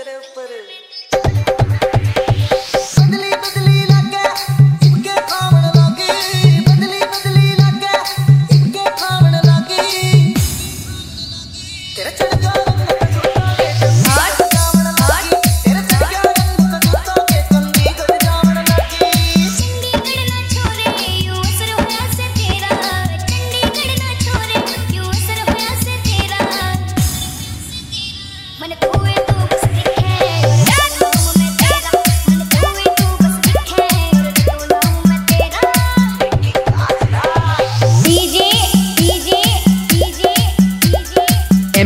करे ऊपर।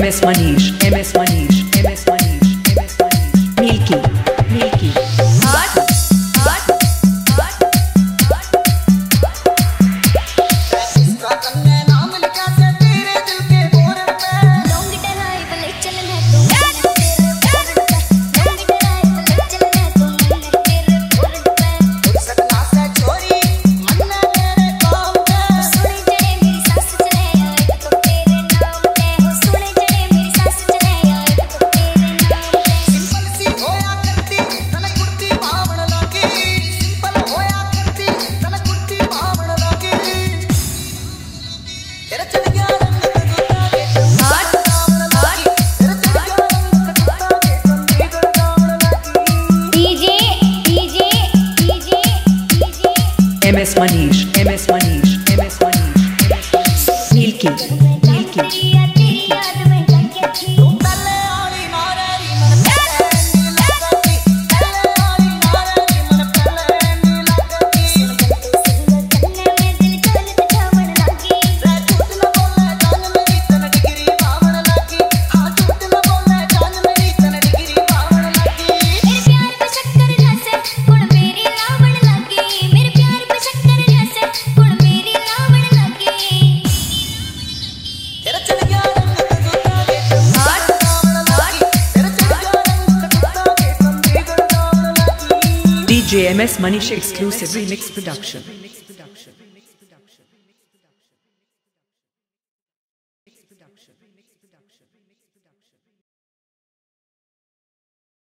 MS Maniche, MS Maniche, MS Maniche. MS Manish, MS Manish, MS Manish, Milki, Milki. JMS Manish exclusive remix production.